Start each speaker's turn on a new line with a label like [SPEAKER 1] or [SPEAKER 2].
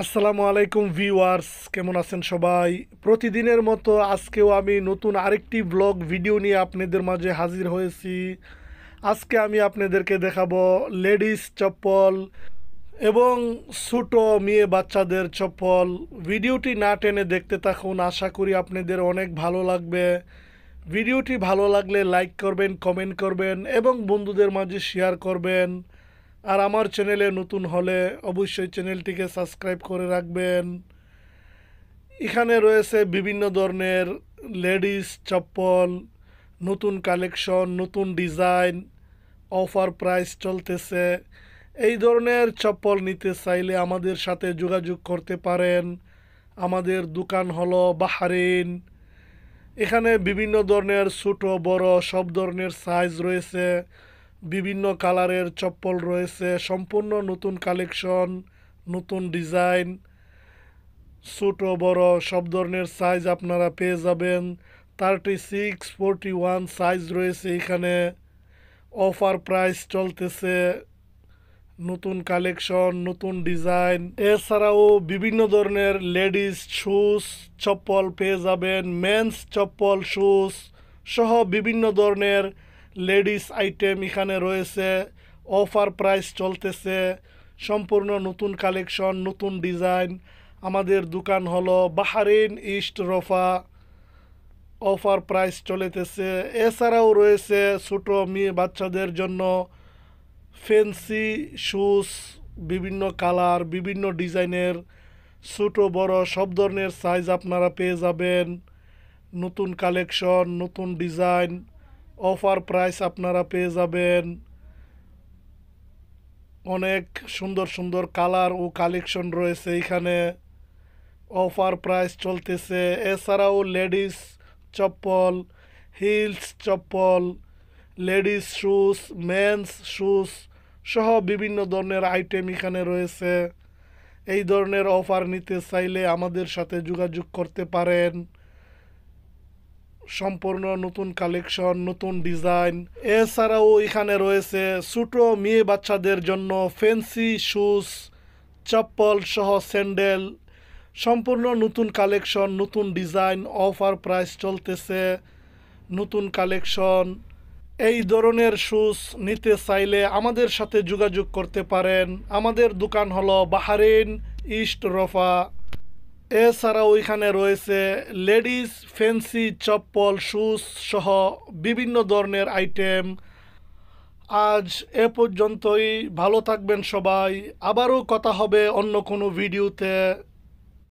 [SPEAKER 1] আসসালামু আলাইকুম ভিউয়ার্স, কেমন আছেন সবাই? প্রতিদিনের মতো আজকেও আমি নতুন আরেকটি ব্লগ ভিডিও নিয়ে আপনাদের মাঝে হাজির হয়েছি। আজকে আমি আপনাদেরকে দেখাবো লেডিস চপ্পল এবং ছোটো মেয়ে বাচ্চাদের চপ্পল। ভিডিওটি না টেনে দেখতে থাকুন, আশা করি আপনাদের অনেক ভালো লাগবে। ভিডিওটি ভালো লাগলে লাইক করবেন কমেন্ট করবেন এবং বন্ধুদের মাঝে শেয়ার করবেন। আর আমার চ্যানেলে নতুন হলে অবশ্যই চ্যানেলটিকে সাবস্ক্রাইব করে রাখবেন। এখানে রয়েছে বিভিন্ন ধরনের লেডিস চপ্পল, নতুন কালেকশন নতুন ডিজাইন অফার প্রাইস চলতেছে। এই ধরনের চপ্পল নিতে চাইলে আমাদের সাথে যোগাযোগ করতে পারেন। আমাদের দোকান হলো বাহারিন এখানে বিভিন্ন ধরনের ছোটো, বড় সব ধরনের সাইজ রয়েছে। বিভিন্ন কালারের চপ্পল রয়েছে, সম্পূর্ণ নতুন কালেকশন, নতুন ডিজাইন, ছোট, বড়, সব ধরনের সাইজ আপনারা পেয়ে যাবেন। Thirty six forty one size রয়েছে এখানে। অফার প্রাইস চলতেছে, নতুন কালেকশন, নতুন ডিজাইন। এছাড়াও বিভিন্ন ধরনের লেডিস শুজ চপ্পল পেয়ে যাবেন মেন্স চপ্পল শুজ সহ বিভিন্ন ধরনের লেডিস আইটেম এখানে রয়েছে, অফার প্রাইস চলতেছে, সম্পূর্ণ নতুন কালেকশন, নতুন ডিজাইন। আমাদের দোকান হলো বাহারিন ইস্ট রফা। অফার প্রাইস চলেতেছে। এছাড়াও রয়েছে ছোটো মেয়ে বাচ্চাদের জন্য ফেন্সি শুজ, বিভিন্ন কালার, বিভিন্ন ডিজাইনের, ছোটো, বড়, সব ধরনের সাইজ আপনারা পেয়ে যাবেন। নতুন কালেকশন, নতুন ডিজাইন। অফার প্রাইস আপনারা পেয়ে যাবেন। অনেক সুন্দর সুন্দর কালার ও কালেকশন রয়েছে এখানে। অফার প্রাইস চলতেছে। এছাড়াও লেডিস চপ্পল, হিলস চপ্পল, লেডিস শুজ, মেন্স শুজ সহ বিভিন্ন ধরনের আইটেম এখানে রয়েছে। এই ধরনের অফার নিতে চাইলে আমাদের সাথে যোগাযোগ করতে পারেন। সম্পূর্ণ নতুন কালেকশন নতুন ডিজাইন এছাড়াও এখানে রয়েছে ছোটো মেয়ে বাচ্চাদের জন্য ফেন্সি শুজ চপ্পল সহ স্যান্ডেল সম্পূর্ণ নতুন কালেকশন নতুন ডিজাইন অফার প্রাইস চলতেছে, নতুন কালেকশন এই ধরনের শুজ নিতে চাইলে আমাদের সাথে যোগাযোগ করতে পারেন। আমাদের দোকান হলো বাহারিন ইস্ট রফা। এছাড়াও ওইখানে রয়েছে লেডিস, ফ্যান্সি, চপ্পল, শুজ সহ বিভিন্ন ধরনের আইটেম। আজ এ পর্যন্তই। ভালো থাকবেন সবাই। আবারও কথা হবে অন্য কোনো ভিডিওতে।